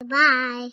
Bye.